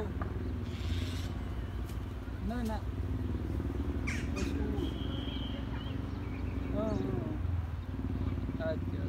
六、七、八、う。ん、